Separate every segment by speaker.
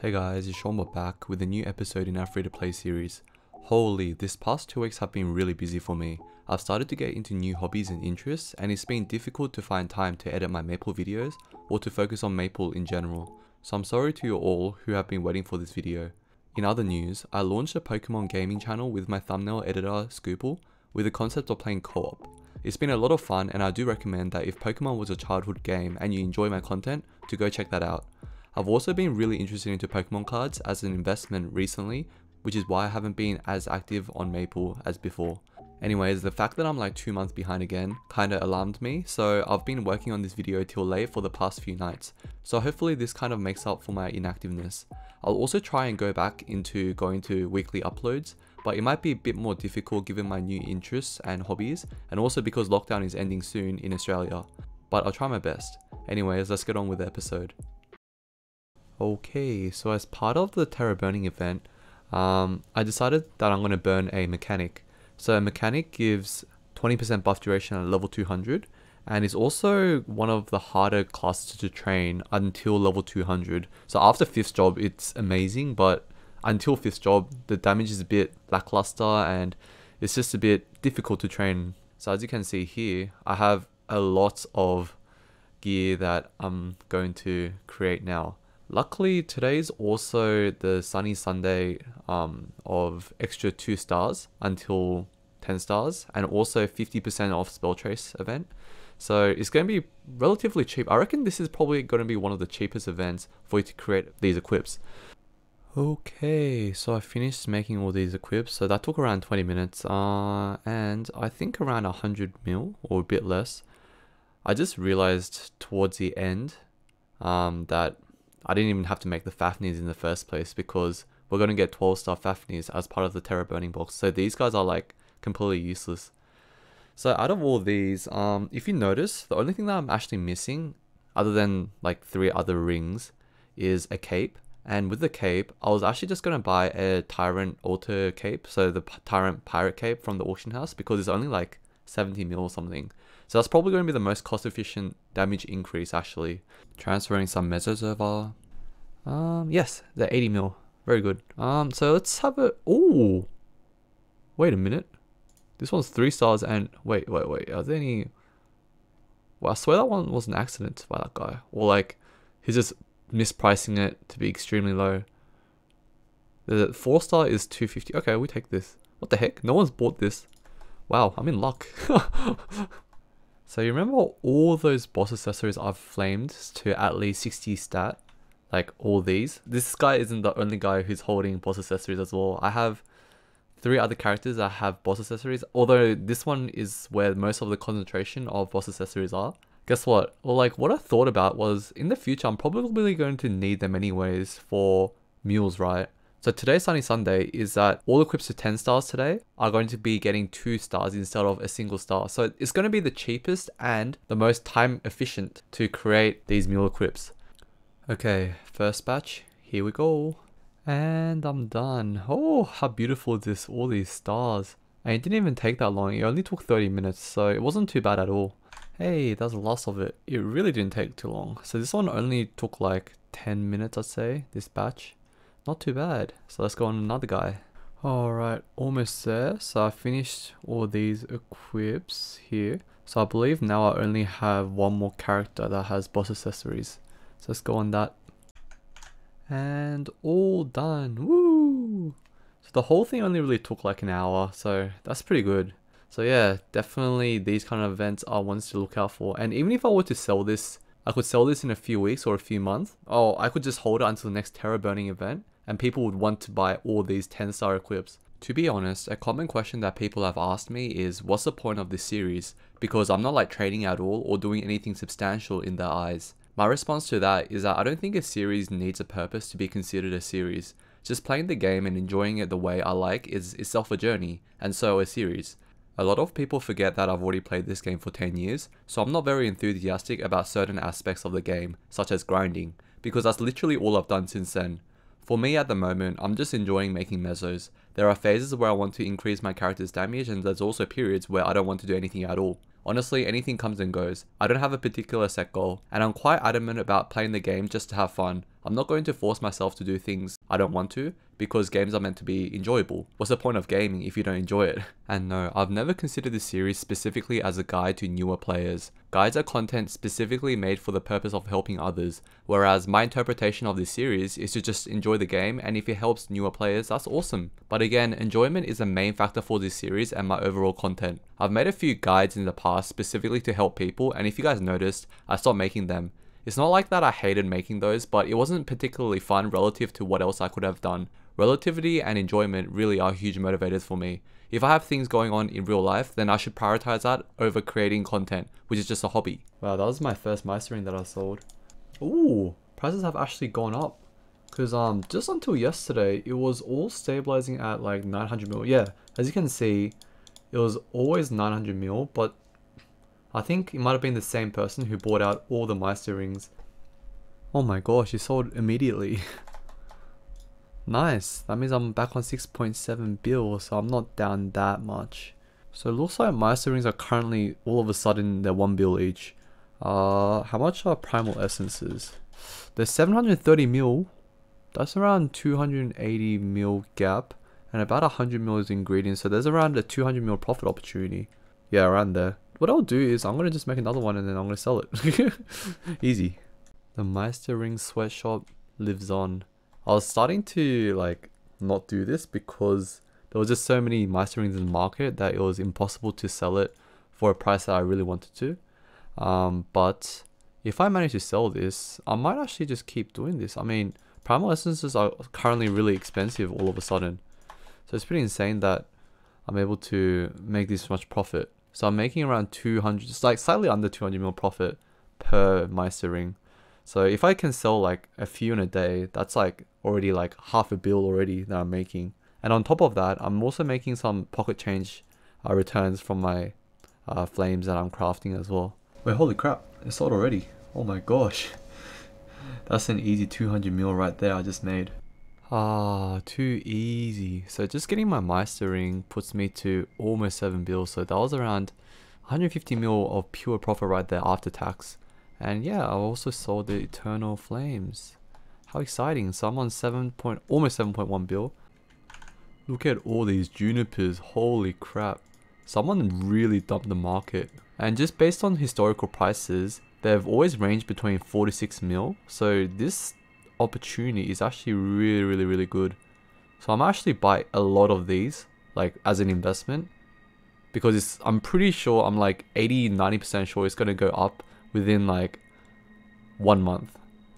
Speaker 1: Hey guys, it's Seanbob back with a new episode in our free to play series. Holy, this past two weeks have been really busy for me. I've started to get into new hobbies and interests, and it's been difficult to find time to edit my Maple videos or to focus on Maple in general. So I'm sorry to you all who have been waiting for this video. In other news, I launched a Pokemon gaming channel with my thumbnail editor Scoople with the concept of playing co-op. It's been a lot of fun and I do recommend that if Pokemon was a childhood game and you enjoy my content, to go check that out. I've also been really interested into Pokemon cards as an investment recently, which is why I haven't been as active on Maple as before. Anyways, the fact that I'm like 2 months behind again kinda alarmed me, so I've been working on this video till late for the past few nights, so hopefully this kind of makes up for my inactiveness. I'll also try and go back into going to weekly uploads, but it might be a bit more difficult given my new interests and hobbies, and also because lockdown is ending soon in Australia. But I'll try my best. Anyways, let's get on with the episode. Okay, so as part of the Terra Burning event, um, I decided that I'm going to burn a mechanic. So a mechanic gives 20% buff duration at level 200, and is also one of the harder classes to train until level 200. So after 5th job, it's amazing, but until fifth job, the damage is a bit lackluster and it's just a bit difficult to train. So as you can see here, I have a lot of gear that I'm going to create now. Luckily, today's also the sunny Sunday um, of extra 2 stars until 10 stars and also 50% off spell trace event. So it's going to be relatively cheap. I reckon this is probably going to be one of the cheapest events for you to create these equips. Okay, so I finished making all these equips, so that took around 20 minutes, uh, and I think around 100 mil, or a bit less. I just realized towards the end um, that I didn't even have to make the Fafnirs in the first place because we're going to get 12 star Fafnirs as part of the Terra Burning box, so these guys are like completely useless. So out of all these, um, if you notice, the only thing that I'm actually missing, other than like three other rings, is a cape and with the cape, I was actually just going to buy a Tyrant Altair cape, so the Tyrant Pirate cape from the auction house, because it's only like 70 mil or something. So that's probably going to be the most cost efficient damage increase actually. Transferring some mesos over. Um, yes, the 80 mil. Very good. Um, so let's have a, oh, wait a minute. This one's three stars and, wait, wait, wait, are there any, well, I swear that one was an accident by that guy. Or like, he's just mispricing it to be extremely low. The four star is 250. Okay, we take this. What the heck? No one's bought this. Wow, I'm in luck. so you remember all those boss accessories I've flamed to at least 60 stat? Like all these? This guy isn't the only guy who's holding boss accessories as well. I have three other characters that have boss accessories, although this one is where most of the concentration of boss accessories are guess what? Well, like what I thought about was in the future, I'm probably going to need them anyways for mules, right? So today's Sunny Sunday is that all equips to 10 stars today are going to be getting 2 stars instead of a single star. So it's going to be the cheapest and the most time efficient to create these mule equips. Okay, first batch, here we go. And I'm done. Oh, how beautiful is this, all these stars. And it didn't even take that long, it only took 30 minutes, so it wasn't too bad at all. Hey, that's the last of it. It really didn't take too long. So this one only took like 10 minutes, I'd say, this batch. Not too bad. So let's go on another guy. Alright, almost there. So I finished all these equips here. So I believe now I only have one more character that has boss accessories. So let's go on that. And all done. Woo! So the whole thing only really took like an hour. So that's pretty good. So yeah, definitely these kind of events are ones to look out for. And even if I were to sell this, I could sell this in a few weeks or a few months. Oh, I could just hold it until the next Terra Burning event and people would want to buy all these 10 star equips. To be honest, a common question that people have asked me is what's the point of this series? Because I'm not like trading at all or doing anything substantial in their eyes. My response to that is that I don't think a series needs a purpose to be considered a series. Just playing the game and enjoying it the way I like is itself a journey, and so a series. A lot of people forget that I've already played this game for 10 years, so I'm not very enthusiastic about certain aspects of the game, such as grinding, because that's literally all I've done since then. For me at the moment, I'm just enjoying making mesos. There are phases where I want to increase my character's damage and there's also periods where I don't want to do anything at all. Honestly, anything comes and goes. I don't have a particular set goal, and I'm quite adamant about playing the game just to have fun. I'm not going to force myself to do things I don't want to, because games are meant to be enjoyable. What's the point of gaming if you don't enjoy it? And no, I've never considered this series specifically as a guide to newer players. Guides are content specifically made for the purpose of helping others, whereas my interpretation of this series is to just enjoy the game and if it helps newer players, that's awesome. But again, enjoyment is the main factor for this series and my overall content. I've made a few guides in the past specifically to help people and if you guys noticed, I stopped making them. It's not like that I hated making those, but it wasn't particularly fun relative to what else I could have done. Relativity and enjoyment really are huge motivators for me. If I have things going on in real life, then I should prioritize that over creating content, which is just a hobby. Wow, that was my first Meister ring that I sold. Ooh, prices have actually gone up. Cause um, just until yesterday, it was all stabilizing at like 900 mil. Yeah, as you can see, it was always 900 mil, but I think it might have been the same person who bought out all the Meister rings. Oh my gosh, he sold immediately. Nice. That means I'm back on 6.7 bill, so I'm not down that much. So it looks like Meister rings are currently all of a sudden they're 1 bill each. Uh, how much are Primal Essences? They're 730 mil. That's around 280 mil gap. And about 100 mil is ingredients, so there's around a 200 mil profit opportunity. Yeah, around there. What I'll do is I'm going to just make another one and then I'm going to sell it. Easy. The Meister Ring sweatshop lives on. I was starting to like not do this because there was just so many Meister rings in the market that it was impossible to sell it for a price that I really wanted to. Um, but if I manage to sell this, I might actually just keep doing this. I mean, primal essences are currently really expensive all of a sudden. So it's pretty insane that I'm able to make this much profit. So I'm making around 200, just like slightly under 200 mil profit per Meister ring. So if I can sell like a few in a day, that's like already like half a bill already that I'm making. And on top of that, I'm also making some pocket change uh, returns from my uh, flames that I'm crafting as well. Wait, holy crap, it's sold already. Oh my gosh. That's an easy 200 mil right there I just made. Ah, too easy. So just getting my Meister ring puts me to almost 7 bills. So that was around 150 mil of pure profit right there after tax. And yeah, I also sold the Eternal Flames. How exciting. So I'm on 7 point, almost 7.1 bill. Look at all these junipers. Holy crap. Someone really dumped the market. And just based on historical prices, they've always ranged between 4 to 6 mil. So this opportunity is actually really, really, really good. So I'm actually buy a lot of these, like as an investment. Because it's, I'm pretty sure, I'm like 80, 90% sure it's going to go up within like one month.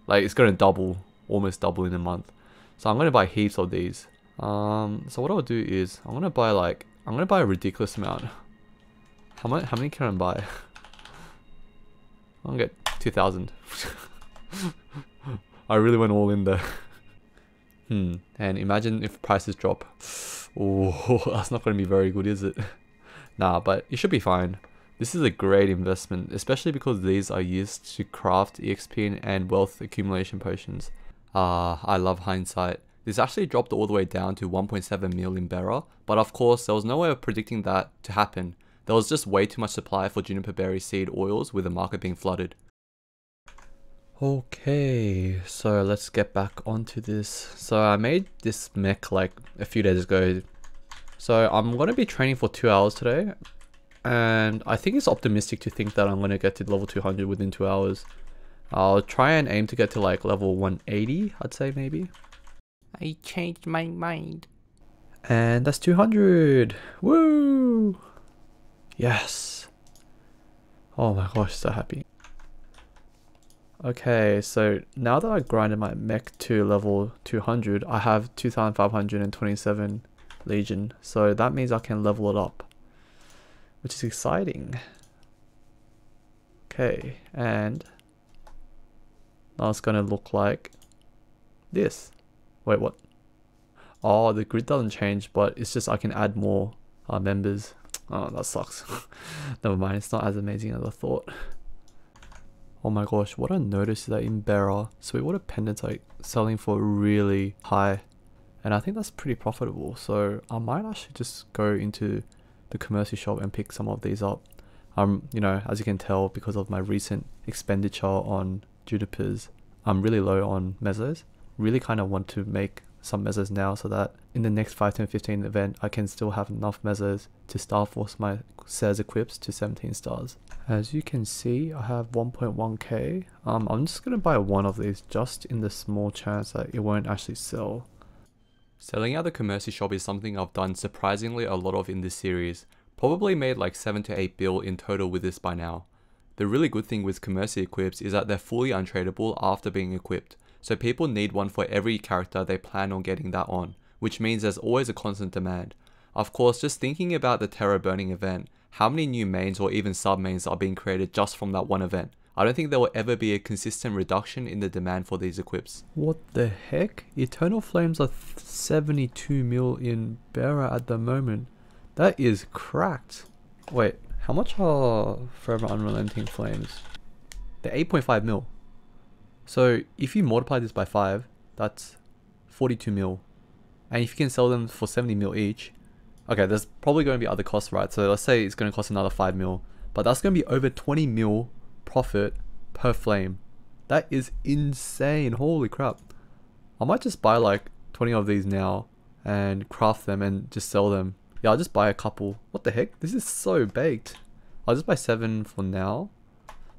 Speaker 1: Like it's going to double, almost double in a month. So I'm going to buy heaps of these. Um, so what I'll do is I'm going to buy like, I'm going to buy a ridiculous amount. How much, how many can I buy? I'll get 2,000. I really went all in there. hmm. And imagine if prices drop. Oh, that's not going to be very good, is it? nah, but it should be fine. This is a great investment, especially because these are used to craft EXP and wealth accumulation potions. Ah, I love hindsight. This actually dropped all the way down to 1.7 mil Bera, but of course there was no way of predicting that to happen. There was just way too much supply for juniper berry seed oils with the market being flooded. Okay, so let's get back onto this. So I made this mech like a few days ago. So I'm going to be training for two hours today and I think it's optimistic to think that I'm going to get to level 200 within two hours. I'll try and aim to get to like level 180, I'd say maybe.
Speaker 2: I changed my mind.
Speaker 1: And that's 200! Woo! Yes! Oh my gosh, so happy. Okay, so now that I grinded my mech to level 200, I have 2527 legion. So that means I can level it up which is exciting. Okay, and now it's gonna look like this. Wait, what? Oh, the grid doesn't change, but it's just I can add more uh, members. Oh, that sucks. Never mind, it's not as amazing as I thought. Oh my gosh, what I noticed is that in Bera, Sweetwater Pendants are selling for really high. And I think that's pretty profitable. So I might actually just go into the commercial shop and pick some of these up. Um, you know, as you can tell because of my recent expenditure on junipers, I'm really low on mesos. Really kind of want to make some mesos now so that in the next 5, 10, 15 event, I can still have enough mesos to star force my SES equips to 17 stars. As you can see, I have 1.1k. Um, I'm just going to buy one of these just in the small chance that it won't actually sell. Selling out the Commerci shop is something I've done surprisingly a lot of in this series. Probably made like 7 to 8 bill in total with this by now. The really good thing with Commerci equips is that they're fully untradeable after being equipped, so people need one for every character they plan on getting that on, which means there's always a constant demand. Of course, just thinking about the Terra Burning event, how many new mains or even sub mains are being created just from that one event? I don't think there will ever be a consistent reduction in the demand for these equips. What the heck? Eternal Flames are 72 mil in Bera at the moment. That is cracked. Wait, how much are Forever Unrelenting Flames? They're 8.5 mil. So if you multiply this by 5, that's 42 mil. And if you can sell them for 70 mil each, okay, there's probably going to be other costs, right? So let's say it's going to cost another 5 mil, but that's going to be over 20 mil profit per flame. That is insane. Holy crap. I might just buy like 20 of these now and craft them and just sell them. Yeah, I'll just buy a couple. What the heck? This is so baked. I'll just buy seven for now.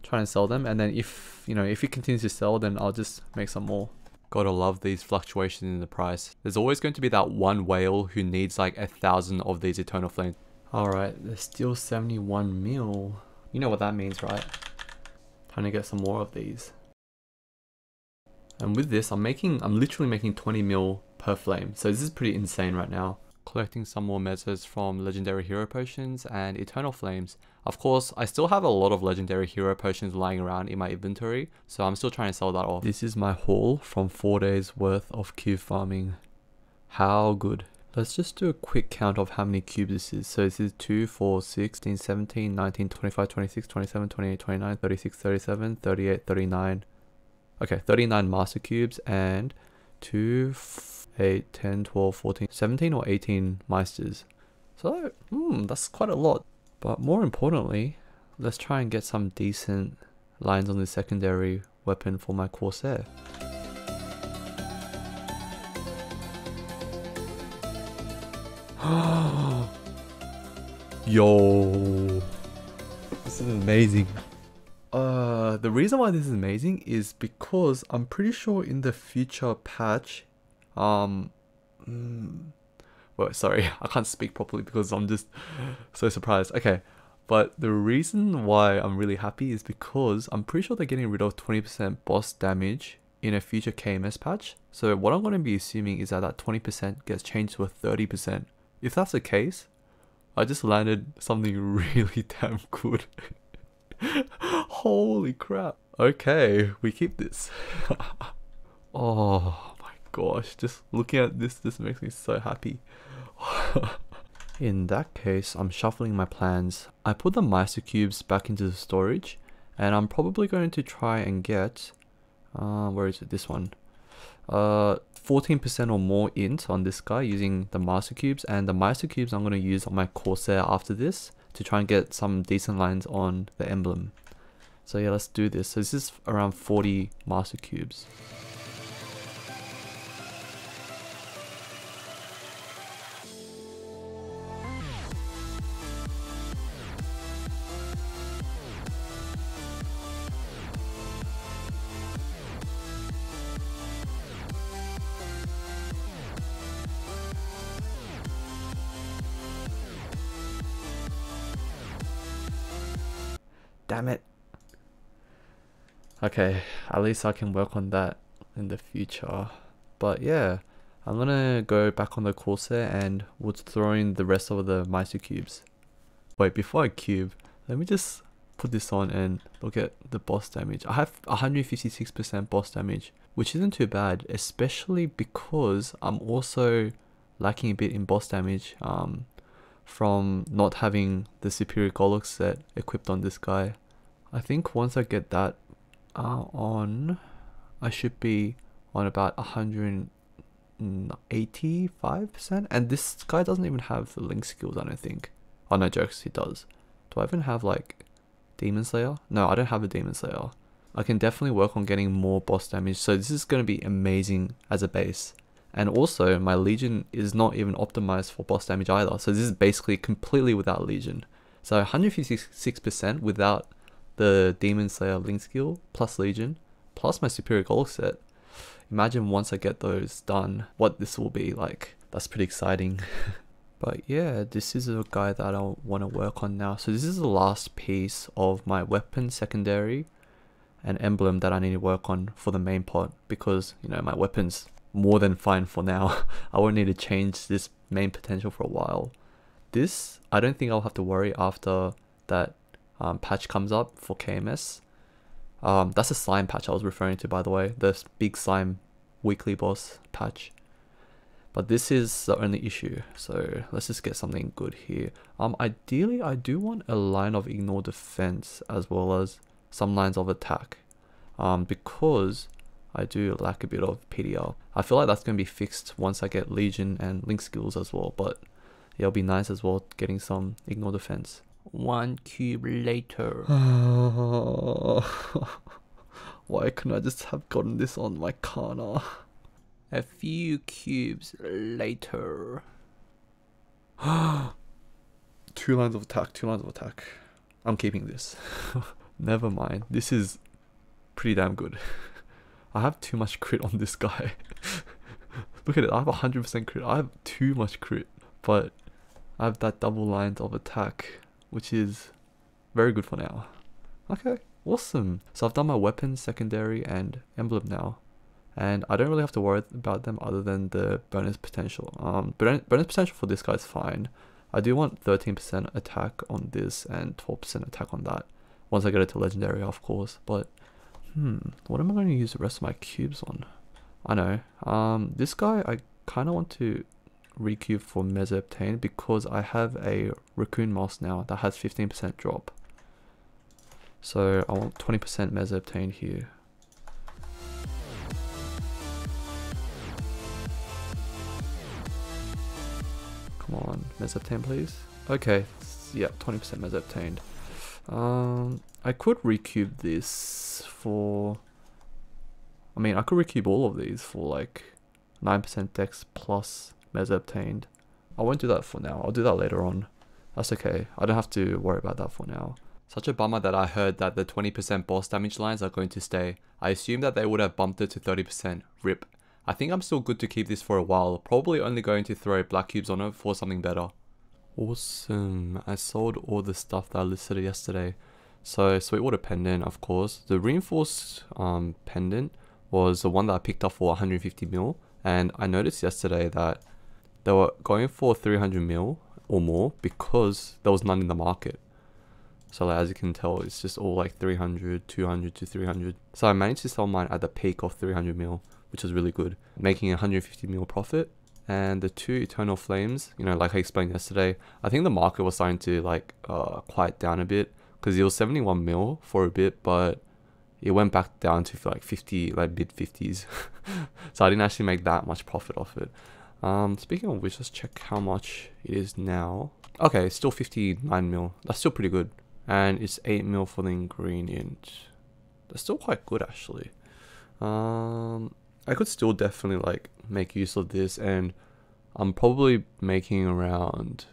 Speaker 1: Try and sell them. And then if, you know, if it continues to sell, then I'll just make some more. Gotta love these fluctuations in the price. There's always going to be that one whale who needs like a thousand of these Eternal Flames. Alright, there's still 71 mil. You know what that means, right? Trying to get some more of these. And with this, I'm making, I'm literally making 20 mil per flame. So this is pretty insane right now. Collecting some more mesos from Legendary Hero Potions and Eternal Flames. Of course, I still have a lot of Legendary Hero Potions lying around in my inventory, so I'm still trying to sell that off. This is my haul from 4 days worth of cube farming. How good. Let's just do a quick count of how many cubes this is. So this is 2, 4, 16, 17, 19, 25, 26, 27, 28, 29, 36, 37, 38, 39. Okay, 39 master cubes and 2, 8, 10, 12, 14, 17 or 18 meisters. So, hmm, that's quite a lot. But more importantly, let's try and get some decent lines on the secondary weapon for my Corsair. Yo, this is amazing. Uh, the reason why this is amazing is because I'm pretty sure in the future patch, um, mm, well, sorry, I can't speak properly because I'm just so surprised. Okay, but the reason why I'm really happy is because I'm pretty sure they're getting rid of 20% boss damage in a future KMS patch. So what I'm going to be assuming is that that 20% gets changed to a 30%. If that's the case, I just landed something really damn good. Holy crap. Okay, we keep this. oh my gosh, just looking at this this makes me so happy. In that case, I'm shuffling my plans. I put the Meister cubes back into the storage and I'm probably going to try and get, uh, where is it, this one? Uh, 14% or more int on this guy using the master cubes and the master cubes I'm going to use on my Corsair after this to try and get some decent lines on the emblem. So yeah, let's do this. So this is around 40 master cubes. Damn it. Okay, at least I can work on that in the future. But yeah, I'm gonna go back on the Corsair and we'll throw in the rest of the Meister cubes. Wait, before I cube, let me just put this on and look at the boss damage. I have 156% boss damage, which isn't too bad, especially because I'm also lacking a bit in boss damage um, from not having the Superior Gollux set equipped on this guy. I think once I get that uh, on, I should be on about 185%. And this guy doesn't even have the link skills, I don't think. Oh no, jokes, he does. Do I even have like Demon Slayer? No, I don't have a Demon Slayer. I can definitely work on getting more boss damage. So this is going to be amazing as a base. And also, my Legion is not even optimized for boss damage either. So this is basically completely without Legion. So 156% without the Demon Slayer Link skill, plus Legion, plus my Superior Gold set. Imagine once I get those done, what this will be like. That's pretty exciting. but yeah, this is a guy that I want to work on now. So this is the last piece of my weapon secondary and emblem that I need to work on for the main pot because, you know, my weapon's more than fine for now. I won't need to change this main potential for a while. This, I don't think I'll have to worry after that um, patch comes up for KMS. Um, that's a slime patch I was referring to, by the way. The big slime weekly boss patch. But this is the only issue. So let's just get something good here. Um, ideally, I do want a line of ignore defense as well as some lines of attack. Um, because I do lack a bit of PDL. I feel like that's going to be fixed once I get Legion and Link skills as well. But yeah, it'll be nice as well getting some ignore defense.
Speaker 2: One cube later.
Speaker 1: Why couldn't I just have gotten this on my Kanna?
Speaker 2: A few cubes later.
Speaker 1: two lines of attack, two lines of attack. I'm keeping this. Never mind. This is pretty damn good. I have too much crit on this guy. Look at it, I have 100% crit. I have too much crit. But I have that double lines of attack, which is very good for now. Okay, awesome. So I've done my weapon, secondary, and emblem now. And I don't really have to worry about them other than the bonus potential. Um, bonus potential for this guy is fine. I do want 13% attack on this and 12% attack on that. Once I get it to legendary, of course. But, hmm, what am I going to use the rest of my cubes on? I know. Um, this guy, I kind of want to recube for Meso Obtain because I have a Raccoon Moss now that has 15% drop. So I want 20% Meso Obtain here. Come on, Meso Obtain please. Okay, yeah, 20% Meso Obtained. Um, I could recube this for... I mean, I could recube all of these for like 9% dex plus Meso obtained. I won't do that for now. I'll do that later on. That's okay. I don't have to worry about that for now. Such a bummer that I heard that the 20% boss damage lines are going to stay. I assume that they would have bumped it to 30%. RIP. I think I'm still good to keep this for a while. Probably only going to throw black cubes on it for something better. Awesome. I sold all the stuff that I listed yesterday. So Sweetwater Pendant, of course. The reinforced um, pendant was the one that I picked up for 150 mil. And I noticed yesterday that they were going for 300 mil or more because there was none in the market. So like, as you can tell, it's just all like 300, 200 to 300. So I managed to sell mine at the peak of 300 mil, which was really good, making 150 mil profit. And the two Eternal Flames, you know, like I explained yesterday, I think the market was starting to like uh, quiet down a bit because it was 71 mil for a bit, but it went back down to like 50, like mid 50s. so I didn't actually make that much profit off it. Um, speaking of which, let's check how much it is now. Okay, still 59 mil. That's still pretty good. And it's 8 mil for the ingredient. That's still quite good actually. Um, I could still definitely like make use of this and I'm probably making around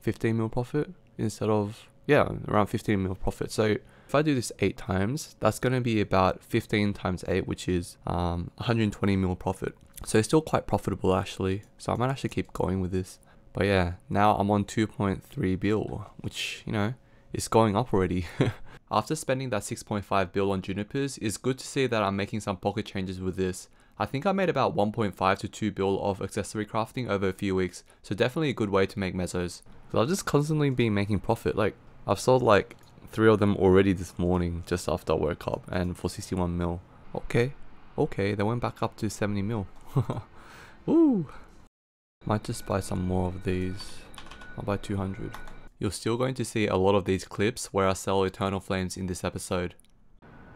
Speaker 1: 15 mil profit instead of, yeah, around 15 mil profit. So if I do this 8 times, that's going to be about 15 times 8, which is um, 120 mil profit. So it's still quite profitable actually. So I might actually keep going with this. But yeah, now I'm on 2.3 bill, which, you know, is going up already. After spending that 6.5 bill on Junipers, it's good to see that I'm making some pocket changes with this. I think I made about 1.5 to 2 bill of accessory crafting over a few weeks, so definitely a good way to make mesos. But I've just constantly been making profit, like, I've sold like 3 of them already this morning, just after I woke up, and for 61 mil. Okay, okay, they went back up to 70 mil. Ooh. Might just buy some more of these. I'll buy 200. You're still going to see a lot of these clips where I sell Eternal Flames in this episode.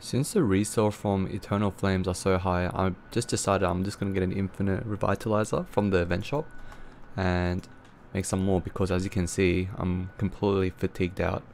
Speaker 1: Since the resale from Eternal Flames are so high, I just decided I'm just going to get an Infinite Revitalizer from the event shop and make some more because as you can see, I'm completely fatigued out.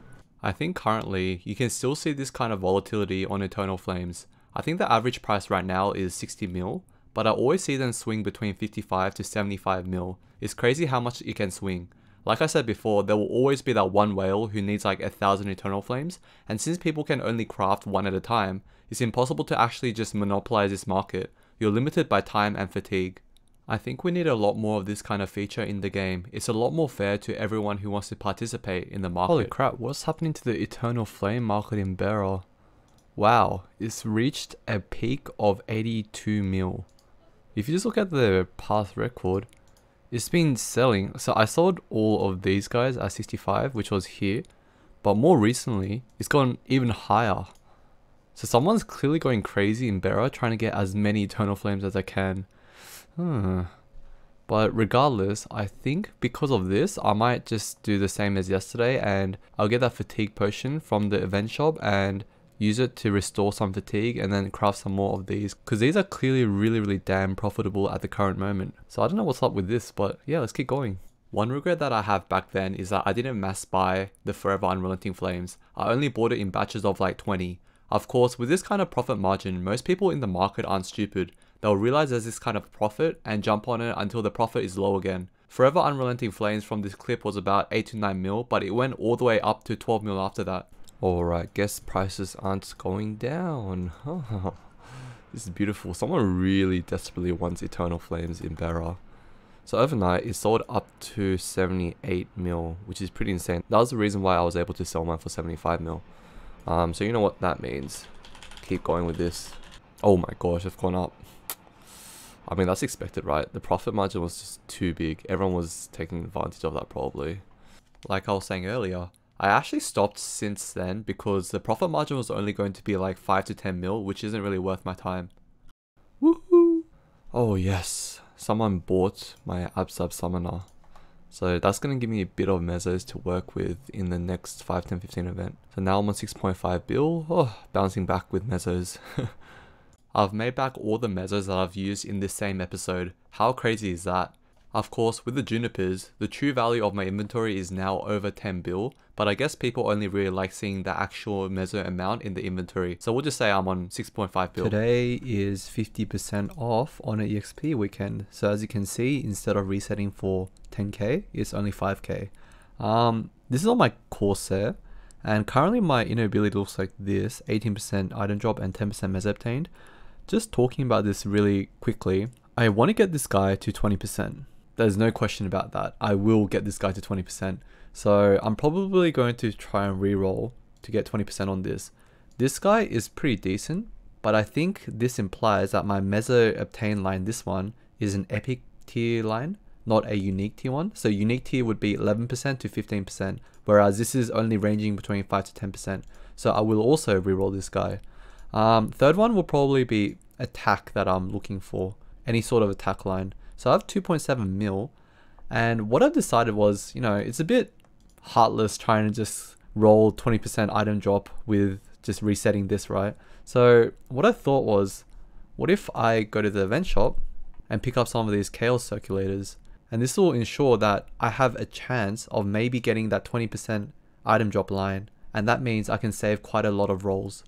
Speaker 1: I think currently you can still see this kind of volatility on Eternal Flames. I think the average price right now is 60 mil, but I always see them swing between 55 to 75 mil. It's crazy how much it can swing. Like I said before, there will always be that one whale who needs like a thousand Eternal Flames, and since people can only craft one at a time, it's impossible to actually just monopolize this market. You're limited by time and fatigue. I think we need a lot more of this kind of feature in the game. It's a lot more fair to everyone who wants to participate in the market. Holy crap, what's happening to the Eternal Flame market in Bera? Wow, it's reached a peak of 82 mil. If you just look at the past record, it's been selling. So I sold all of these guys at 65, which was here. But more recently, it's gone even higher. So someone's clearly going crazy in Bera trying to get as many Eternal Flames as I can. Hmm. But regardless, I think because of this, I might just do the same as yesterday and I'll get that fatigue potion from the event shop and use it to restore some fatigue and then craft some more of these because these are clearly really really damn profitable at the current moment. So I don't know what's up with this but yeah let's keep going. One regret that I have back then is that I didn't mass buy the Forever Unrelenting Flames. I only bought it in batches of like 20. Of course with this kind of profit margin most people in the market aren't stupid they'll realize there's this kind of profit and jump on it until the profit is low again. Forever Unrelenting Flames from this clip was about 8 to 9 mil, but it went all the way up to 12 mil after that. Alright, guess prices aren't going down. this is beautiful. Someone really desperately wants Eternal Flames in Bera. So overnight, it sold up to 78 mil, which is pretty insane. That was the reason why I was able to sell mine for 75 mil. Um, so you know what that means. Keep going with this. Oh my gosh, it's gone up. I mean, that's expected, right? The profit margin was just too big. Everyone was taking advantage of that probably. Like I was saying earlier, I actually stopped since then because the profit margin was only going to be like 5 to 10 mil, which isn't really worth my time. Woohoo! Oh yes, someone bought my AbsoLab Summoner. So that's going to give me a bit of mesos to work with in the next 5, 10, 15 event. So now I'm on 6.5 bill, oh, bouncing back with mesos. I've made back all the mesos that I've used in this same episode. How crazy is that? Of course, with the junipers, the true value of my inventory is now over 10 bill, but I guess people only really like seeing the actual meso amount in the inventory. So we'll just say I'm on 6.5 bill. Today is 50% off on an EXP weekend. So as you can see, instead of resetting for 10k, it's only 5k. Um, this is on my Corsair. And currently my inability looks like this, 18% item drop and 10% meso obtained just talking about this really quickly, I want to get this guy to 20%. There's no question about that. I will get this guy to 20%. So I'm probably going to try and re-roll to get 20% on this. This guy is pretty decent, but I think this implies that my Meso obtain line, this one, is an epic tier line, not a unique tier one. So unique tier would be 11% to 15%, whereas this is only ranging between 5 to 10%. So I will also re-roll this guy. Um, third one will probably be attack that I'm looking for, any sort of attack line. So I have 2.7 mil, and what I've decided was, you know, it's a bit heartless trying to just roll 20% item drop with just resetting this, right? So what I thought was, what if I go to the event shop and pick up some of these chaos circulators, and this will ensure that I have a chance of maybe getting that 20% item drop line, and that means I can save quite a lot of rolls.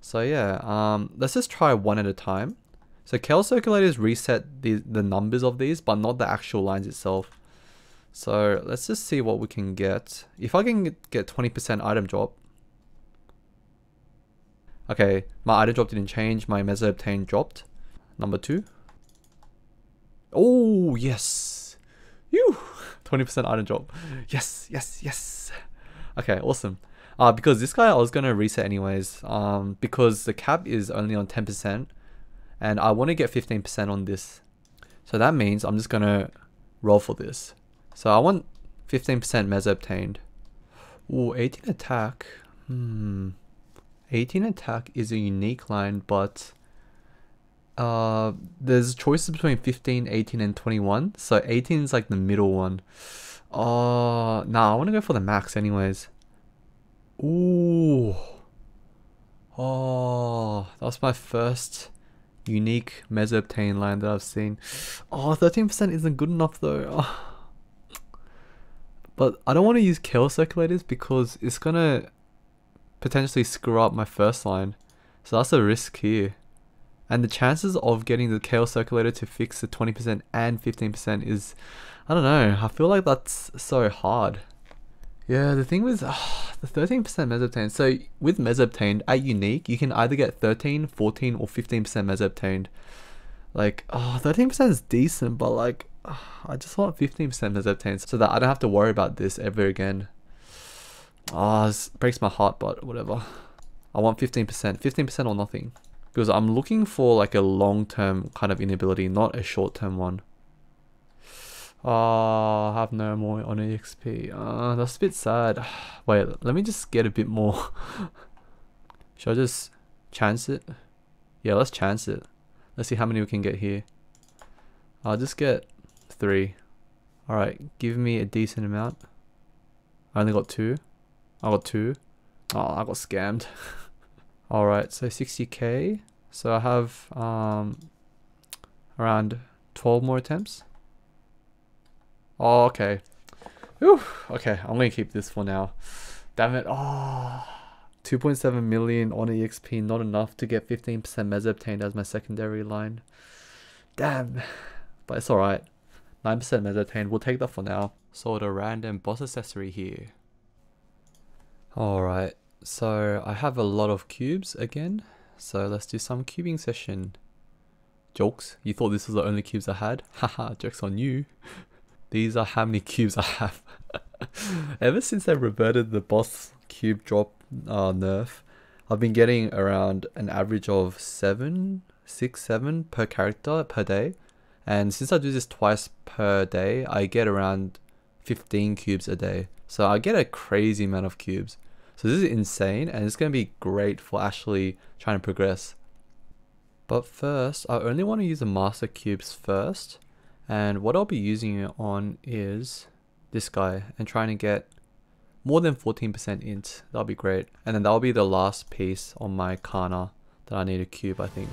Speaker 1: So yeah, um, let's just try one at a time. So Chaos Circulators reset the, the numbers of these, but not the actual lines itself. So let's just see what we can get. If I can get 20% item drop. Okay, my item drop didn't change. My Meso Obtain dropped. Number two. Oh, yes. You 20% item drop. Yes, yes, yes. Okay, awesome. Uh, because this guy I was going to reset anyways. Um, because the cap is only on 10%. And I want to get 15% on this. So that means I'm just going to roll for this. So I want 15% meso obtained. Ooh, 18 attack. Hmm. 18 attack is a unique line, but uh, there's choices between 15, 18, and 21. So 18 is like the middle one. Uh, nah, I want to go for the max anyways. Ooh. Oh, that was my first unique meso obtain line that I've seen. Oh, 13% isn't good enough though. Oh. But I don't want to use chaos circulators because it's gonna potentially screw up my first line. So that's a risk here. And the chances of getting the chaos circulator to fix the 20% and 15% is, I don't know, I feel like that's so hard. Yeah, the thing was uh, the 13% mesobtained. So with mesobtained at unique, you can either get 13, 14, or 15% mesobtained. Like, oh, 13% is decent, but like, uh, I just want 15% mesobtained so that I don't have to worry about this ever again. Ah, oh, this breaks my heart, but whatever. I want 15%, 15% or nothing. Because I'm looking for like a long-term kind of inability, not a short-term one. Oh, I have no more honor EXP. Uh, that's a bit sad. Wait, let me just get a bit more. Should I just chance it? Yeah, let's chance it. Let's see how many we can get here. I'll just get three. Alright, give me a decent amount. I only got two. I got two. Oh, I got scammed. Alright, so 60k. So I have um, around 12 more attempts. Oh, okay. Whew. Okay, I'm gonna keep this for now. Damn it. Ah. Oh, 2.7 million honor EXP, not enough to get 15% Mez obtained as my secondary line. Damn. But it's alright. 9% Mez obtained, we'll take that for now. So the random boss accessory here. Alright, so I have a lot of cubes again. So let's do some cubing session. Jokes, you thought this was the only cubes I had? Haha, jokes on you. These are how many cubes I have. Ever since they reverted the boss cube drop uh, nerf, I've been getting around an average of seven, six, seven per character per day. And since I do this twice per day, I get around 15 cubes a day. So I get a crazy amount of cubes. So this is insane and it's going to be great for actually trying to progress. But first, I only want to use the master cubes first and what I'll be using it on is this guy and trying to get more than 14% int. That'll be great. And then that'll be the last piece on my Kanna that I need a cube, I think.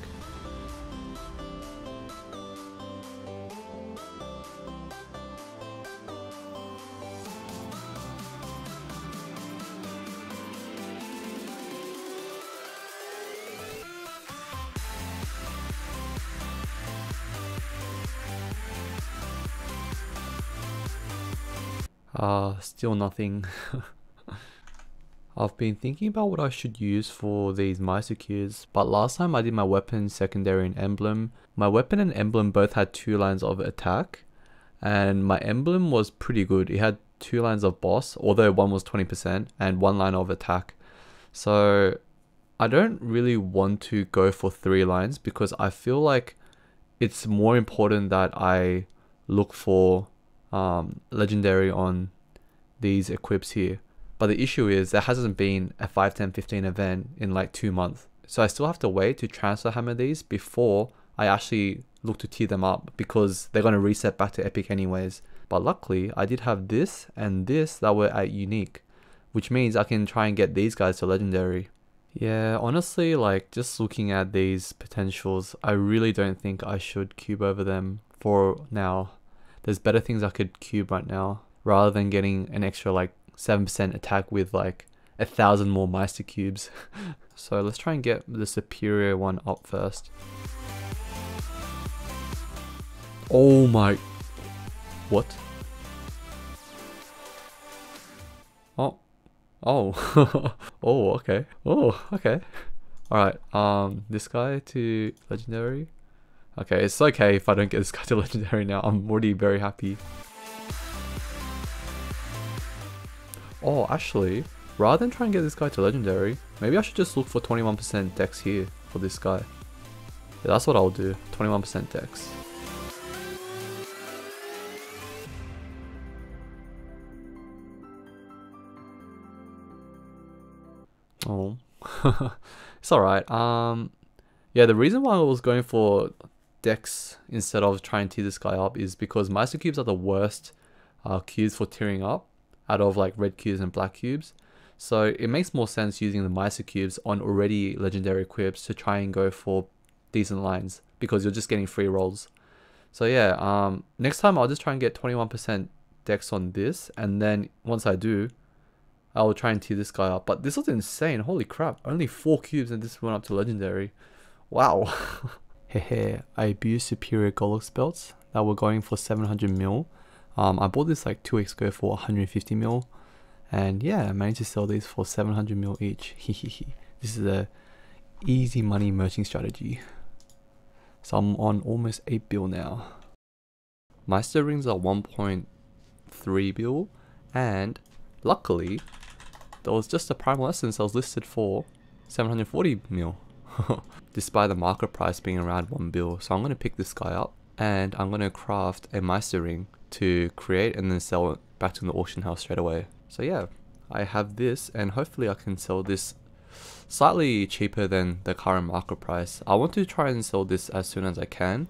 Speaker 1: Uh, still nothing. I've been thinking about what I should use for these Mysocures, but last time I did my weapon, secondary, and emblem, my weapon and emblem both had two lines of attack, and my emblem was pretty good. It had two lines of boss, although one was 20%, and one line of attack. So I don't really want to go for three lines because I feel like it's more important that I look for um, legendary on these equips here. But the issue is there hasn't been a 5, 10, 15 event in like two months. So I still have to wait to transfer hammer these before I actually look to tier them up because they're going to reset back to epic anyways. But luckily I did have this and this that were at unique, which means I can try and get these guys to legendary. Yeah, honestly, like just looking at these potentials, I really don't think I should cube over them for now. There's better things I could cube right now rather than getting an extra like 7% attack with like a thousand more Meister cubes. so let's try and get the superior one up first. Oh my... What? Oh. Oh. oh, okay. Oh, okay. Alright, um, this guy to legendary. Okay, it's okay if I don't get this guy to legendary now. I'm already very happy. Oh, actually, rather than try and get this guy to legendary, maybe I should just look for 21% dex here for this guy. Yeah, that's what I'll do, 21% dex. Oh, it's alright. Um, yeah, the reason why I was going for Dex instead of trying to tee this guy up is because Meister cubes are the worst uh, cubes for tiering up out of like red cubes and black cubes. So it makes more sense using the Meister cubes on already legendary equips to try and go for decent lines because you're just getting free rolls. So yeah, um, next time I'll just try and get 21% dex on this, and then once I do, I will try and tier this guy up. But this was insane. Holy crap. Only 4 cubes and this went up to legendary. Wow. Hehe, I abused superior Gollux belts that were going for 700 mil. Um, I bought this like two weeks ago for 150 mil. And yeah, I managed to sell these for 700 mil each. Hehehe. this is a easy money merching strategy. So I'm on almost 8 bill now. My rings are 1.3 bill and luckily there was just a primal essence that was listed for 740 mil despite the market price being around 1 bill. So I'm going to pick this guy up and I'm going to craft a Meister ring to create and then sell it back to the auction house straight away. So yeah, I have this and hopefully I can sell this slightly cheaper than the current market price. I want to try and sell this as soon as I can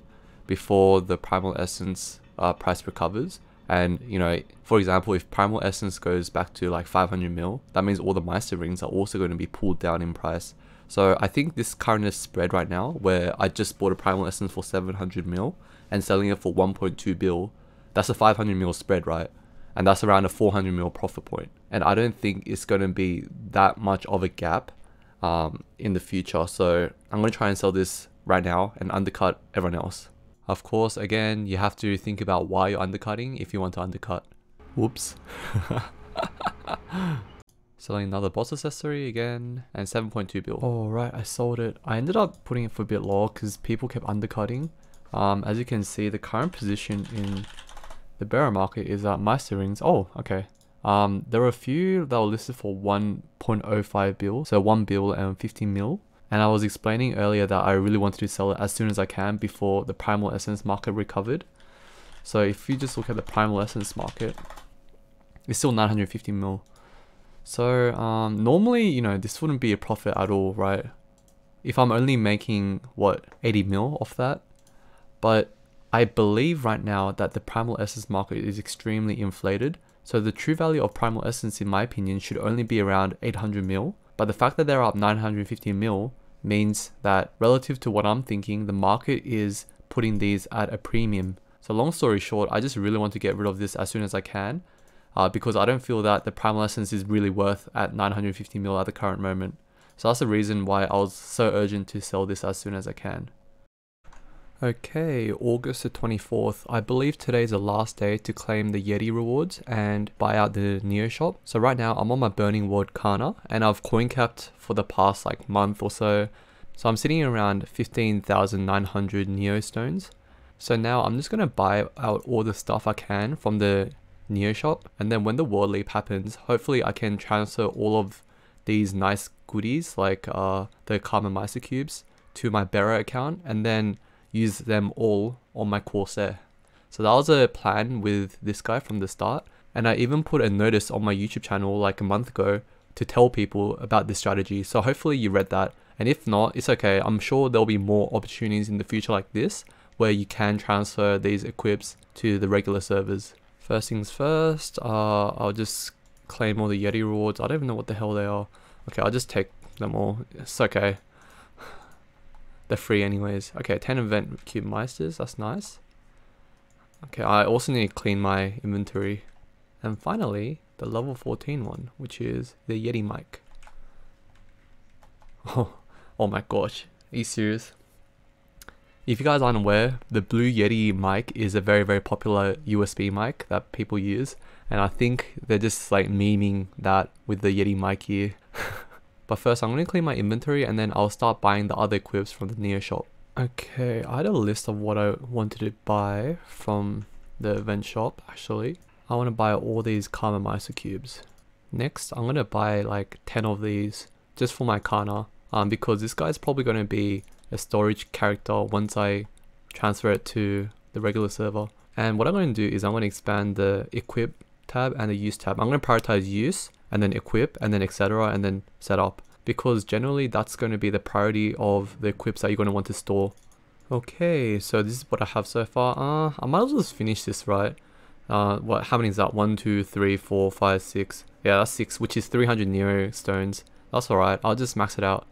Speaker 1: before the Primal Essence uh, price recovers. And, you know, for example, if Primal Essence goes back to like 500 mil, that means all the Meister rings are also going to be pulled down in price. So I think this current is spread right now, where I just bought a Primal Essence for 700 mil and selling it for 1.2 bill, that's a 500 mil spread, right? And that's around a 400 mil profit point. And I don't think it's going to be that much of a gap um, in the future. So I'm going to try and sell this right now and undercut everyone else. Of course, again, you have to think about why you're undercutting if you want to undercut. Whoops. Selling another boss accessory again and 7.2 bill. Oh right, I sold it. I ended up putting it for a bit lower because people kept undercutting. Um, as you can see, the current position in the bear market is that Meister rings. Oh, okay. Um, there were a few that were listed for 1.05 bill, so 1 bill and 15 mil. And I was explaining earlier that I really wanted to sell it as soon as I can before the Primal Essence market recovered. So if you just look at the Primal Essence market, it's still 950 mil. So um, normally, you know, this wouldn't be a profit at all, right? If I'm only making, what, 80 mil off that? But I believe right now that the Primal Essence market is extremely inflated. So the true value of Primal Essence, in my opinion, should only be around 800 mil. But the fact that they're up 950 mil means that relative to what I'm thinking, the market is putting these at a premium. So long story short, I just really want to get rid of this as soon as I can uh, because I don't feel that the Primal Essence is really worth at 950 mil at the current moment. So that's the reason why I was so urgent to sell this as soon as I can. Okay, August the 24th. I believe today is the last day to claim the Yeti rewards and buy out the Neo shop. So right now I'm on my Burning World Kanna and I've coin capped for the past like month or so. So I'm sitting around 15,900 Neo stones. So now I'm just going to buy out all the stuff I can from the Neo shop and then when the World Leap happens, hopefully I can transfer all of these nice goodies like uh, the Karma Meister cubes to my Bera account and then use them all on my Corsair. So that was a plan with this guy from the start. And I even put a notice on my YouTube channel like a month ago to tell people about this strategy. So hopefully you read that. And if not, it's okay. I'm sure there'll be more opportunities in the future like this where you can transfer these equips to the regular servers. First things first, uh, I'll just claim all the Yeti rewards. I don't even know what the hell they are. Okay, I'll just take them all. It's okay. They're free anyways. Okay, 10 event cube meisters, that's nice. Okay, I also need to clean my inventory. And finally, the level 14 one, which is the Yeti mic. Oh, oh my gosh, are you serious? If you guys aren't aware, the Blue Yeti mic is a very, very popular USB mic that people use. And I think they're just like memeing that with the Yeti mic here. But first I'm going to clean my inventory and then I'll start buying the other equips from the Neo shop. Okay, I had a list of what I wanted to buy from the event shop actually. I want to buy all these Karma Meister cubes. Next, I'm going to buy like 10 of these just for my Kanna um, because this guy's probably going to be a storage character once I transfer it to the regular server. And what I'm going to do is I'm going to expand the equip tab and the use tab. I'm going to prioritize use and then equip and then etc and then set up because generally that's going to be the priority of the equips that you're going to want to store. Okay, so this is what I have so far. Uh, I might as well just finish this, right? Uh, what? How many is that? One, two, three, four, five, six. Yeah, that's six, which is 300 Neo stones. That's alright. I'll just max it out.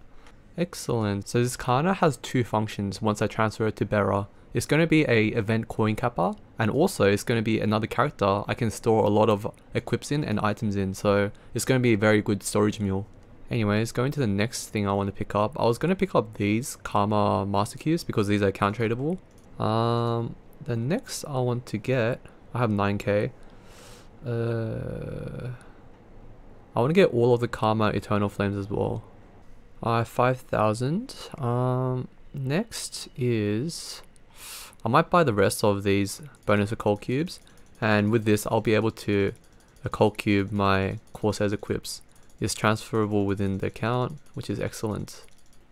Speaker 1: Excellent. So this Kanna has two functions once I transfer it to Bera. It's going to be a event coin capper and also it's going to be another character I can store a lot of equips in and items in so it's going to be a very good storage mule. Anyways, going to the next thing I want to pick up. I was going to pick up these Karma Master Cubes because these are tradable. Um, the next I want to get, I have 9k. Uh, I want to get all of the Karma Eternal Flames as well. I have 5,000. Um, next is, I might buy the rest of these bonus occult cubes. And with this, I'll be able to occult cube my Corsair's equips. It's transferable within the account, which is excellent.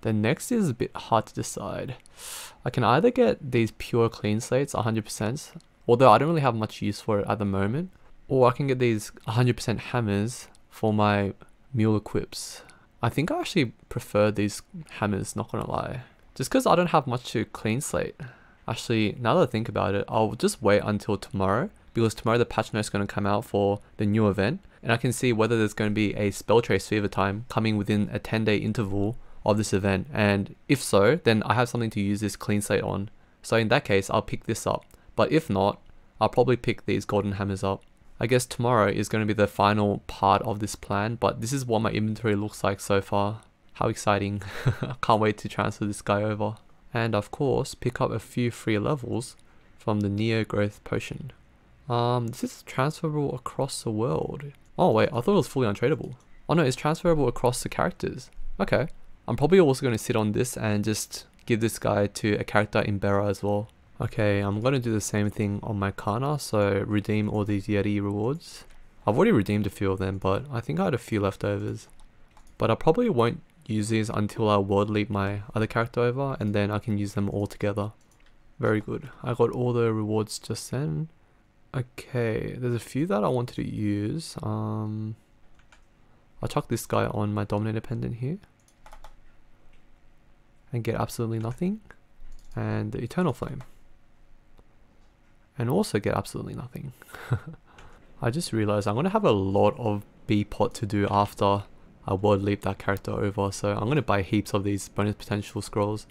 Speaker 1: The next is a bit hard to decide. I can either get these pure clean slates 100%, although I don't really have much use for it at the moment, or I can get these 100% hammers for my mule equips. I think I actually prefer these hammers, not gonna lie. Just because I don't have much to clean slate. Actually, now that I think about it, I'll just wait until tomorrow because tomorrow the patch note is going to come out for the new event and I can see whether there's going to be a spell trace fever time coming within a 10 day interval of this event and if so then I have something to use this clean slate on so in that case I'll pick this up but if not I'll probably pick these golden hammers up I guess tomorrow is going to be the final part of this plan but this is what my inventory looks like so far. How exciting. I can't wait to transfer this guy over. And of course pick up a few free levels from the Neo Growth Potion. Um, this is transferable across the world. Oh wait I thought it was fully untradeable oh no it's transferable across the characters. Okay. I'm probably also going to sit on this and just give this guy to a character in Bera as well. Okay, I'm going to do the same thing on my Kanna, so redeem all these Yeti rewards. I've already redeemed a few of them, but I think I had a few leftovers. But I probably won't use these until I world leap my other character over, and then I can use them all together. Very good. I got all the rewards just then. Okay, there's a few that I wanted to use. Um, I'll chuck this guy on my Dominator Pendant here and get absolutely nothing and the eternal flame and also get absolutely nothing I just realized I'm gonna have a lot of B pot to do after I world leap that character over so I'm gonna buy heaps of these bonus potential scrolls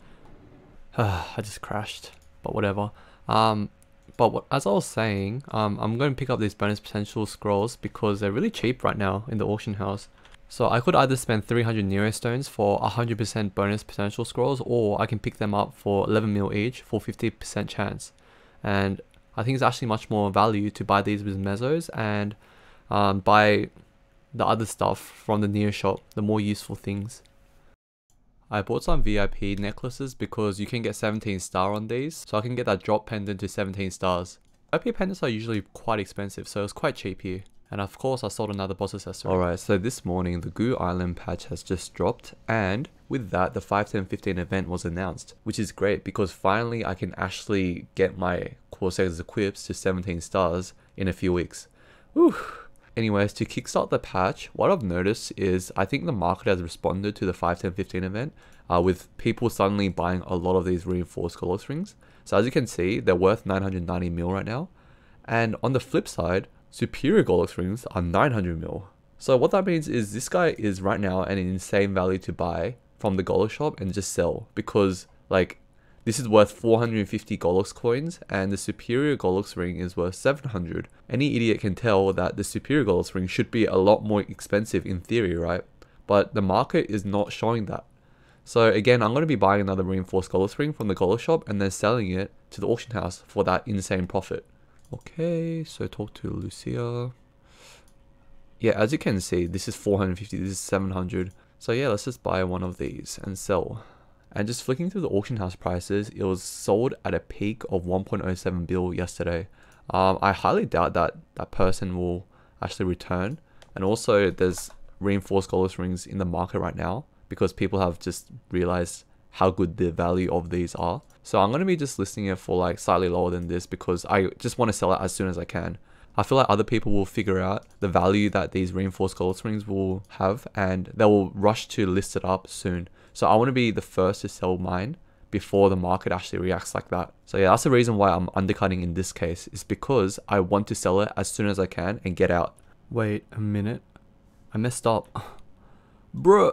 Speaker 1: I just crashed but whatever um but what, as I was saying, um, I'm going to pick up these bonus potential scrolls because they're really cheap right now in the auction house. So I could either spend 300 Neo Stones for 100% bonus potential scrolls or I can pick them up for 11 mil each for 50% chance. And I think it's actually much more value to buy these with mesos and um, buy the other stuff from the Neo shop, the more useful things. I bought some VIP necklaces because you can get 17 star on these, so I can get that drop pendant to 17 stars. VIP pendants are usually quite expensive, so it's quite cheap here. And of course, I sold another boss accessory. Alright, so this morning, the Goo Island patch has just dropped, and with that, the 5, 10, 15 event was announced, which is great because finally I can actually get my Corsairs equips to 17 stars in a few weeks. Whew. Anyways, to kickstart the patch, what I've noticed is I think the market has responded to the 5, 10, 15 event uh, with people suddenly buying a lot of these reinforced Gollux rings. So as you can see, they're worth 990 mil right now. And on the flip side, superior Gollux rings are 900 mil. So what that means is this guy is right now an insane value to buy from the Gollux shop and just sell because like this is worth 450 Gollux coins and the superior Gollux ring is worth 700. Any idiot can tell that the superior Gollux ring should be a lot more expensive in theory, right? But the market is not showing that. So again, I'm going to be buying another reinforced Gollux ring from the Golos shop and then selling it to the auction house for that insane profit. Okay, so talk to Lucia. Yeah, as you can see, this is 450, this is 700. So yeah, let's just buy one of these and sell. And just flicking through the auction house prices, it was sold at a peak of 1.07 bill yesterday. Um, I highly doubt that that person will actually return. And also, there's reinforced Gollux rings in the market right now because people have just realized how good the value of these are. So I'm going to be just listing it for like slightly lower than this because I just want to sell it as soon as I can. I feel like other people will figure out the value that these reinforced gold rings will have and they will rush to list it up soon. So I want to be the first to sell mine before the market actually reacts like that. So yeah, that's the reason why I'm undercutting in this case is because I want to sell it as soon as I can and get out. Wait a minute. I messed up. Bruh,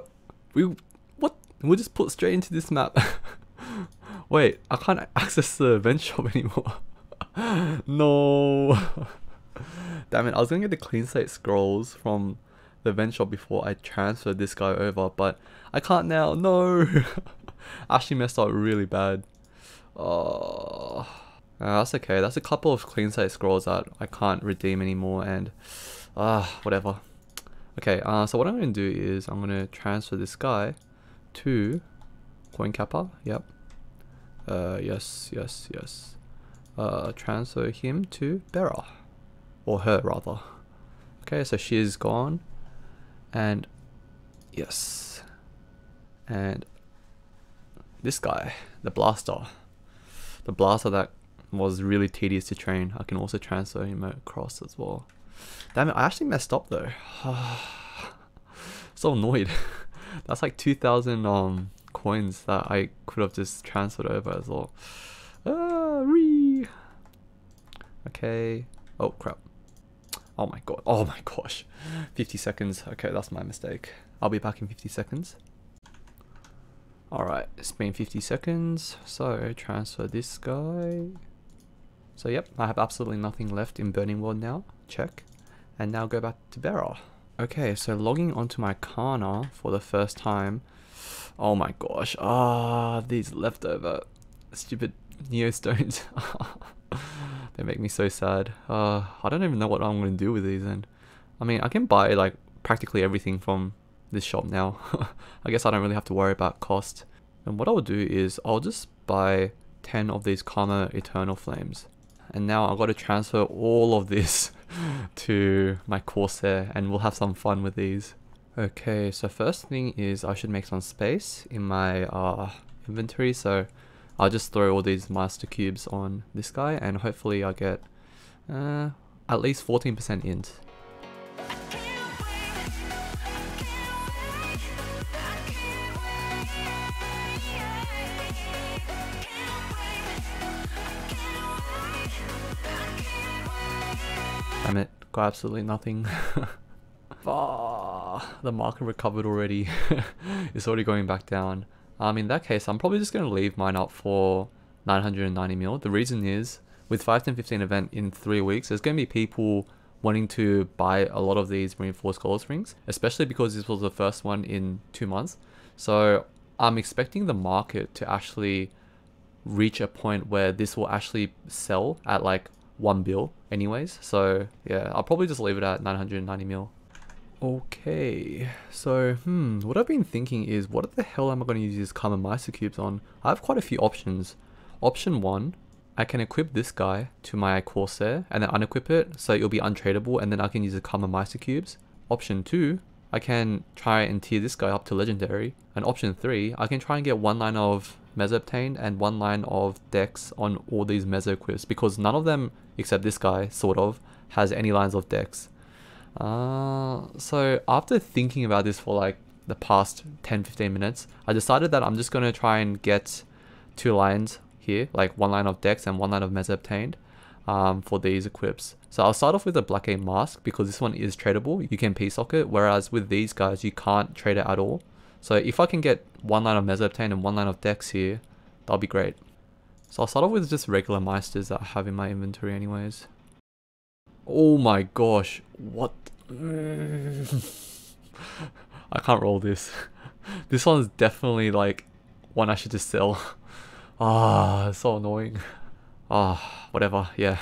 Speaker 1: we what? we'll just put straight into this map. Wait, I can't access the event shop anymore. no. Damn it, I was gonna get the clean slate scrolls from the event shop before I transferred this guy over, but I can't now. No. I Actually messed up really bad. Oh. Uh, that's okay. That's a couple of clean slate scrolls that I can't redeem anymore and ah, uh, whatever. Okay, uh, so what I'm going to do is I'm going to transfer this guy to coin kappa. Yep. Uh, yes, yes, yes. Uh, transfer him to Bera. Or her, rather. Okay, so she's gone. And yes. And this guy, the blaster. The blaster that was really tedious to train. I can also transfer him across as well. Damn it, I actually messed up though. so annoyed. That's like 2,000 um coins that I could have just transferred over as well. Ah, re. Okay. Oh crap. Oh my god. Oh my gosh. 50 seconds. Okay, that's my mistake. I'll be back in 50 seconds. Alright, it's been 50 seconds. So transfer this guy. So yep, I have absolutely nothing left in Burning World now. Check. And now go back to Bera. Okay, so logging onto my Kanna for the first time. Oh my gosh. Ah, oh, these leftover stupid neostones. they make me so sad. Uh, I don't even know what I'm going to do with these and I mean, I can buy like practically everything from this shop now. I guess I don't really have to worry about cost. And what I'll do is I'll just buy 10 of these Karma Eternal Flames and now I've got to transfer all of this to my Corsair and we'll have some fun with these. Okay, so first thing is I should make some space in my uh, inventory, so I'll just throw all these master cubes on this guy and hopefully I'll get uh, at least 14% int. Damn it, got absolutely nothing. the market recovered already. it's already going back down. Um, in that case, I'm probably just going to leave mine up for 990 mil. The reason is, with 51015 event in three weeks, there's going to be people wanting to buy a lot of these reinforced gold rings, especially because this was the first one in two months. So I'm expecting the market to actually reach a point where this will actually sell at like one bill anyways. So yeah, I'll probably just leave it at 990 mil. Okay, so hmm, what I've been thinking is what the hell am I going to use these Karma Meister cubes on? I have quite a few options. Option one, I can equip this guy to my Corsair and then unequip it so it'll be untradeable and then I can use the Karma Meister cubes. Option two, I can try and tier this guy up to legendary. And option three, I can try and get one line of Meso obtained and one line of Dex on all these Meso equips because none of them, except this guy, sort of, has any lines of Dex. Uh, so after thinking about this for like the past 10-15 minutes, I decided that I'm just going to try and get two lines here, like one line of Dex and one line of Meso obtained um, for these equips. So I'll start off with a Black A Mask because this one is tradable. You can P-Sock it, whereas with these guys, you can't trade it at all. So if I can get one line of Meso obtained and one line of Dex here, that'll be great. So I'll start off with just regular Meisters that I have in my inventory anyways. Oh my gosh, what? I can't roll this. This one's definitely like one I should just sell. Ah, oh, so annoying. Ah, oh, whatever, yeah.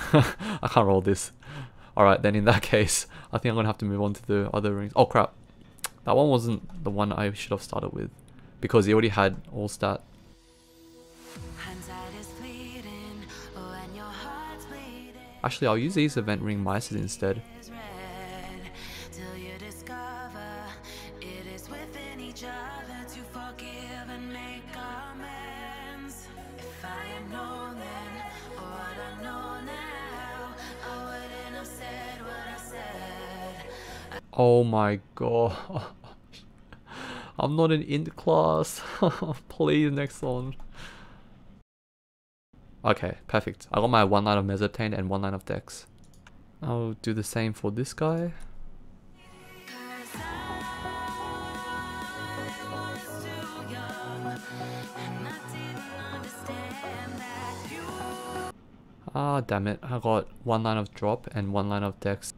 Speaker 1: I can't roll this. Alright, then in that case, I think I'm gonna have to move on to the other rings. Oh crap, that one wasn't the one I should have started with because he already had all stat. Actually, I'll use these event ring mice instead. Oh my god. I'm not in int class. Please, next one. Okay, perfect. I got my one line of Mez obtained and one line of Dex. I'll do the same for this guy. Ah, damn it. I got one line of drop and one line of dex.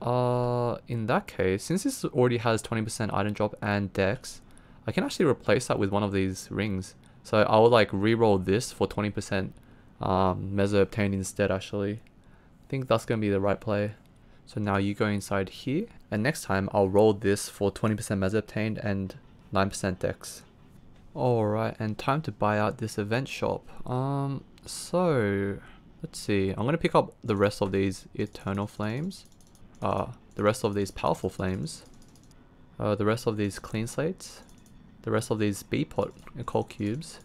Speaker 1: Uh, in that case, since this already has 20% item drop and dex, I can actually replace that with one of these rings. So I will like re-roll this for 20% um, Meso obtained instead actually. I think that's going to be the right play. So now you go inside here and next time I'll roll this for 20% Meso obtained and 9% dex. Alright, and time to buy out this event shop. Um, so let's see. I'm gonna pick up the rest of these eternal flames. Uh, the rest of these powerful flames. Uh, the rest of these clean slates. The rest of these B-pot cold cubes.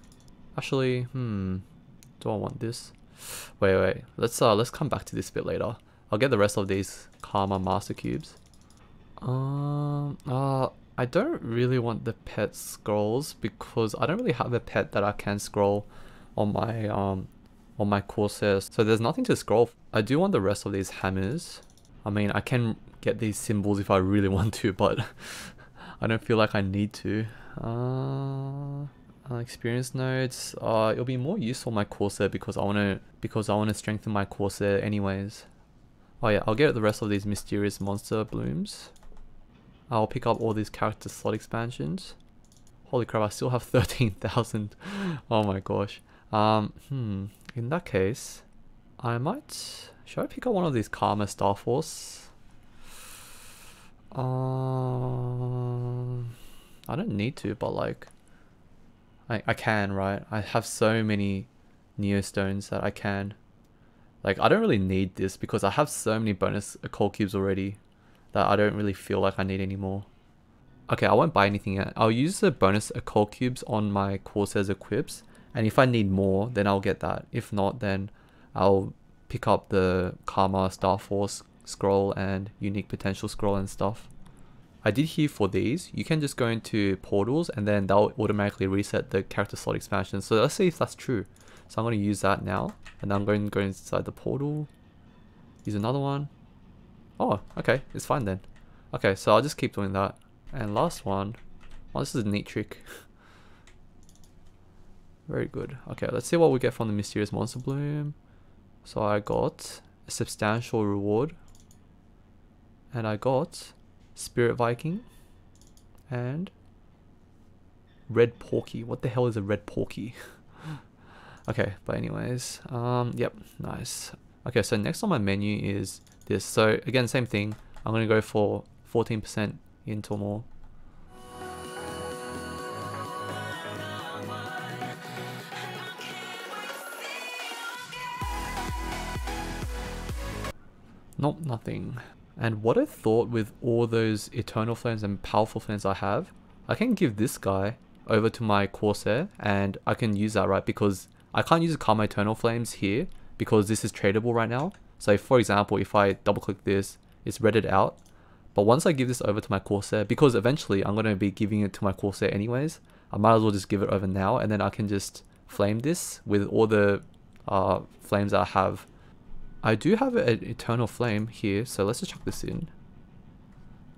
Speaker 1: Actually, hmm, do I want this? Wait, wait. Let's uh, let's come back to this bit later. I'll get the rest of these Karma Master Cubes. Um, uh, I don't really want the pet scrolls because I don't really have a pet that I can scroll on my um on my Corsair. So there's nothing to scroll. I do want the rest of these hammers. I mean, I can get these symbols if I really want to, but I don't feel like I need to. Uh, uh, experience nodes. Uh, it'll be more useful my Corsair because I wanna because I wanna strengthen my Corsair anyways. Oh yeah, I'll get the rest of these mysterious monster blooms. I'll pick up all these character slot expansions. Holy crap, I still have 13,000. oh my gosh. Um, hmm, in that case, I might... Should I pick up one of these Karma Star Force? Um, I don't need to, but like... I, I can, right? I have so many Neostones that I can. Like, I don't really need this because I have so many bonus Occult Cubes already that I don't really feel like I need anymore. Okay, I won't buy anything yet. I'll use the bonus occult cubes on my Corsair's equips, and if I need more, then I'll get that. If not, then I'll pick up the Karma Star Force scroll and unique potential scroll and stuff. I did hear for these, you can just go into portals and then they'll automatically reset the character slot expansion. So let's see if that's true. So I'm going to use that now. And I'm going to go inside the portal. Use another one. Oh, okay, it's fine then. Okay, so I'll just keep doing that. And last one. Oh, this is a neat trick. Very good. Okay, let's see what we get from the Mysterious Monster Bloom. So I got a substantial reward. And I got Spirit Viking. And Red Porky. What the hell is a Red Porky? okay, but anyways. Um, yep, nice. Okay, so next on my menu is this. So again, same thing. I'm to go for 14% into more. Nope, nothing. And what I thought with all those Eternal Flames and Powerful Flames I have, I can give this guy over to my Corsair and I can use that, right? Because I can't use Karma Eternal Flames here because this is tradable right now. So for example, if I double click this, it's redded out. But once I give this over to my Corsair, because eventually I'm going to be giving it to my Corsair anyways, I might as well just give it over now and then I can just flame this with all the uh, flames I have. I do have an Eternal Flame here, so let's just chuck this in.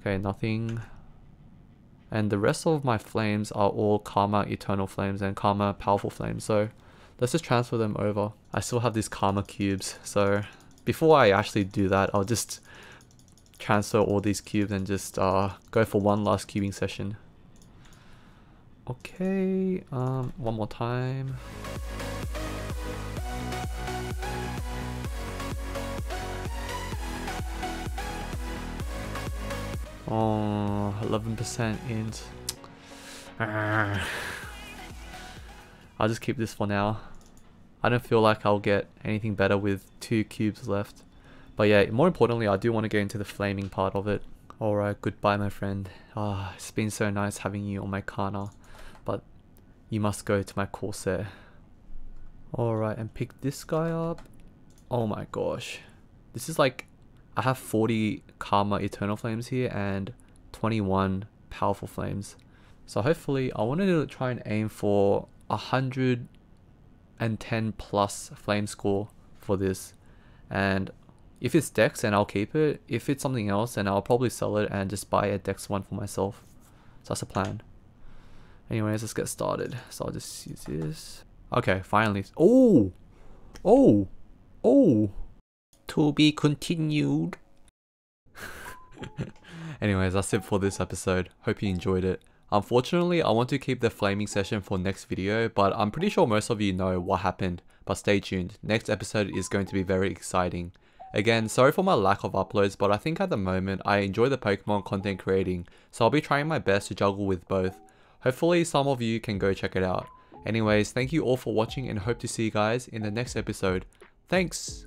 Speaker 1: Okay, nothing. And the rest of my flames are all Karma Eternal Flames and Karma Powerful Flames, so let's just transfer them over. I still have these Karma cubes, so before I actually do that, I'll just transfer all these cubes and just uh, go for one last cubing session. Okay, um, one more time. Oh, 11% int. I'll just keep this for now. I don't feel like I'll get anything better with two cubes left. But yeah, more importantly, I do want to get into the flaming part of it. Alright, goodbye my friend. Ah, oh, it's been so nice having you on my Kanna. But you must go to my Corsair. Alright, and pick this guy up. Oh my gosh. This is like, I have 40 Karma Eternal Flames here and 21 Powerful Flames. So hopefully, I wanted to try and aim for 110 plus flame score for this. And if it's Dex, then I'll keep it. If it's something else, then I'll probably sell it and just buy a Dex one for myself. So that's a plan. Anyways, let's get started. So I'll just use this. Okay, finally. Oh! Oh! Oh!
Speaker 2: To be continued.
Speaker 1: Anyways, that's it for this episode. Hope you enjoyed it. Unfortunately, I want to keep the flaming session for next video, but I'm pretty sure most of you know what happened. But stay tuned, next episode is going to be very exciting. Again, sorry for my lack of uploads, but I think at the moment I enjoy the Pokemon content creating, so I'll be trying my best to juggle with both. Hopefully some of you can go check it out. Anyways, thank you all for watching and hope to see you guys in the next episode. Thanks!